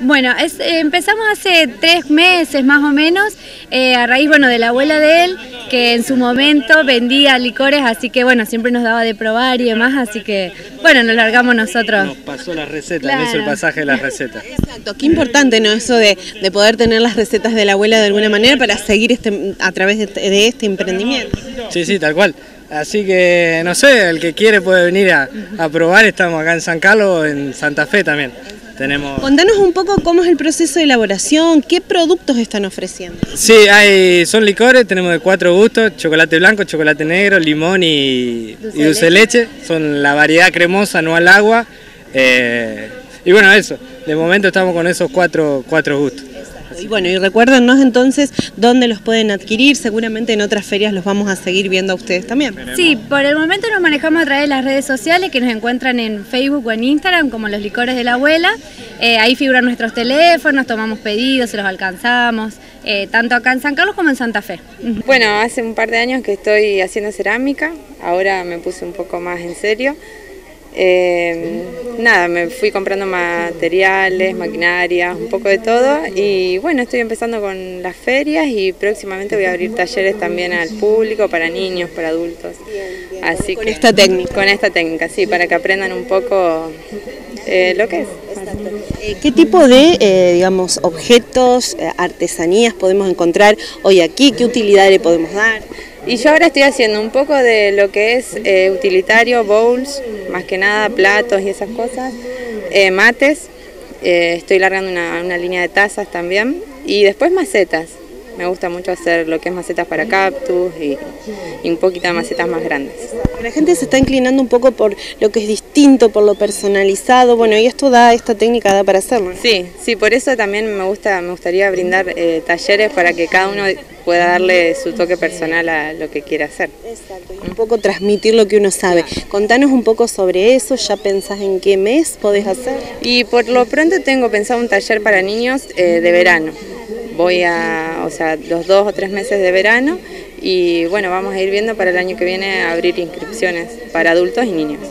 Bueno, es, empezamos hace tres meses más o menos, eh, a raíz bueno, de la abuela de él, que en su momento vendía licores, así que bueno, siempre nos daba de probar y demás, así que bueno, nos largamos nosotros. Nos pasó las recetas, nos hizo el pasaje de las recetas. Exacto, qué importante ¿no? eso de, de, poder tener las recetas de la abuela de alguna manera para seguir este, a través de, de este emprendimiento. Sí, sí, tal cual. Así que, no sé, el que quiere puede venir a, a probar, estamos acá en San Carlos, en Santa Fe también. Tenemos... Contanos un poco cómo es el proceso de elaboración, qué productos están ofreciendo. Sí, hay, son licores, tenemos de cuatro gustos, chocolate blanco, chocolate negro, limón y dulce, y dulce de leche. leche. Son la variedad cremosa, no al agua. Eh, y bueno, eso, de momento estamos con esos cuatro, cuatro gustos. Y bueno, y recuérdenos entonces dónde los pueden adquirir, seguramente en otras ferias los vamos a seguir viendo a ustedes también. Sí, por el momento nos manejamos a través de las redes sociales que nos encuentran en Facebook o en Instagram como Los Licores de la Abuela. Eh, ahí figuran nuestros teléfonos, tomamos pedidos, se los alcanzamos, eh, tanto acá en San Carlos como en Santa Fe. Bueno, hace un par de años que estoy haciendo cerámica, ahora me puse un poco más en serio. Eh, nada, me fui comprando materiales, maquinaria, un poco de todo y bueno, estoy empezando con las ferias y próximamente voy a abrir talleres también al público, para niños, para adultos. Así con esta técnica. Con esta técnica, sí, para que aprendan un poco eh, lo que es. Eh, ¿Qué tipo de, eh, digamos, objetos, artesanías podemos encontrar hoy aquí? ¿Qué utilidad le podemos dar? Y yo ahora estoy haciendo un poco de lo que es eh, utilitario, bowls, más que nada platos y esas cosas, eh, mates, eh, estoy largando una, una, línea de tazas también y después macetas. Me gusta mucho hacer lo que es macetas para cactus y, y un poquito de macetas más grandes. La gente se está inclinando un poco por lo que es distinto, por lo personalizado, bueno, y esto da, esta técnica da para hacerlo. ¿no? Sí, sí, por eso también me gusta, me gustaría brindar eh, talleres para que cada uno pueda darle su toque personal a lo que quiere hacer. Exacto, y un poco transmitir lo que uno sabe. Contanos un poco sobre eso, ¿ya pensás en qué mes podés hacer? Y por lo pronto tengo pensado un taller para niños eh, de verano. Voy a, o sea, los dos o tres meses de verano y bueno, vamos a ir viendo para el año que viene abrir inscripciones para adultos y niños.